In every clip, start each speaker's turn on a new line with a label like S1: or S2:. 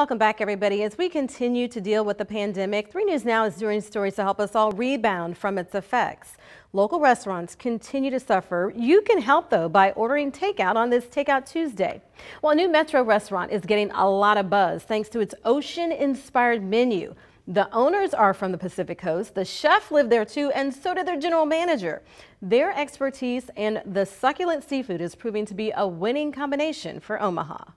S1: Welcome back, everybody. As we continue to deal with the pandemic, 3 News Now is doing stories to help us all rebound from its effects. Local restaurants continue to suffer. You can help, though, by ordering takeout on this Takeout Tuesday. Well, a new Metro restaurant is getting a lot of buzz thanks to its ocean-inspired menu. The owners are from the Pacific Coast. The chef lived there too, and so did their general manager. Their expertise and the succulent seafood is proving to be a winning combination for Omaha.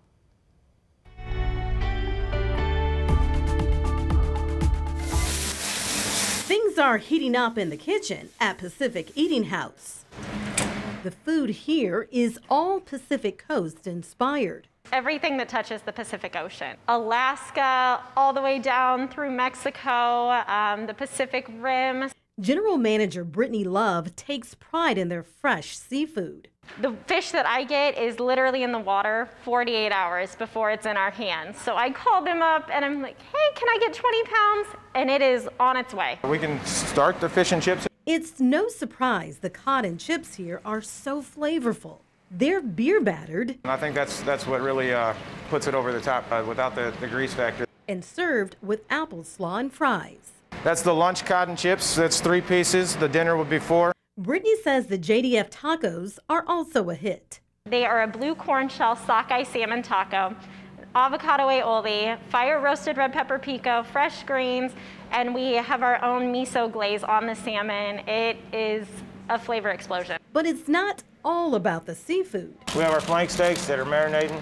S1: Things are heating up in the kitchen at Pacific Eating House. The food here is all Pacific Coast inspired.
S2: Everything that touches the Pacific Ocean. Alaska, all the way down through Mexico, um, the Pacific Rim.
S1: General Manager Brittany Love takes pride in their fresh seafood.
S2: The fish that I get is literally in the water 48 hours before it's in our hands. So I called them up and I'm like, hey, can I get 20 pounds? And it is on its way.
S3: We can start the fish and chips.
S1: It's no surprise the cod and chips here are so flavorful. They're beer battered.
S3: And I think that's that's what really uh, puts it over the top uh, without the, the grease factor.
S1: And served with apple slaw and fries.
S3: That's the lunch cod and chips. That's three pieces. The dinner would be four.
S1: Brittany says the JDF tacos are also a hit.
S2: They are a blue corn shell sockeye salmon taco, avocado aioli, fire roasted red pepper pico, fresh greens, and we have our own miso glaze on the salmon. It is a flavor explosion.
S1: But it's not all about the seafood.
S3: We have our flank steaks that are marinating.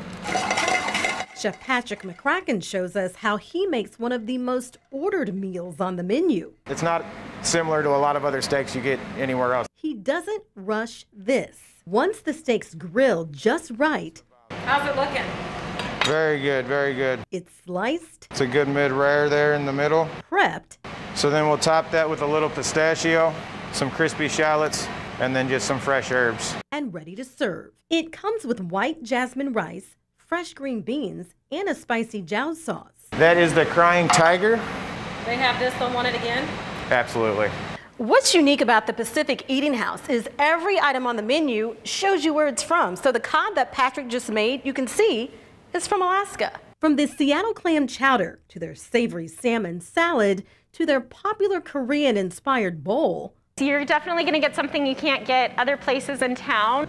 S1: Chef Patrick McCracken shows us how he makes one of the most ordered meals on the menu.
S3: It's not similar to a lot of other steaks you get anywhere else.
S1: He doesn't rush this. Once the steak's grilled just right,
S2: how's it looking?
S3: Very good, very good.
S1: It's sliced.
S3: It's a good mid-rare there in the middle.
S1: Prepped.
S3: So then we'll top that with a little pistachio, some crispy shallots, and then just some fresh herbs.
S1: And ready to serve. It comes with white jasmine rice, fresh green beans, and a spicy jaew sauce.
S3: That is the Crying Tiger.
S2: They have this on Want It Again?
S3: Absolutely.
S1: What's unique about the Pacific Eating House is every item on the menu shows you where it's from. So the cod that Patrick just made, you can see, is from Alaska. From the Seattle clam chowder to their savory salmon salad to their popular Korean inspired bowl.
S2: You're definitely going to get something you can't get other places in town.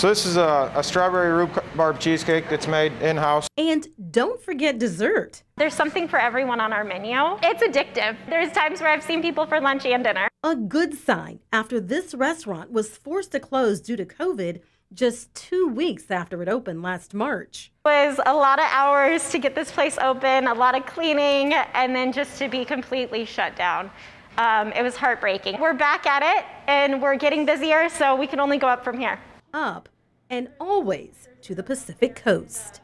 S3: So this is a, a strawberry rhubarb cheesecake that's made in-house.
S1: And don't forget dessert.
S2: There's something for everyone on our menu. It's addictive. There's times where I've seen people for lunch and dinner.
S1: A good sign after this restaurant was forced to close due to COVID just two weeks after it opened last March.
S2: It was a lot of hours to get this place open, a lot of cleaning, and then just to be completely shut down. Um, it was heartbreaking. We're back at it and we're getting busier, so we can only go up from here
S1: up, and always to the Pacific Coast.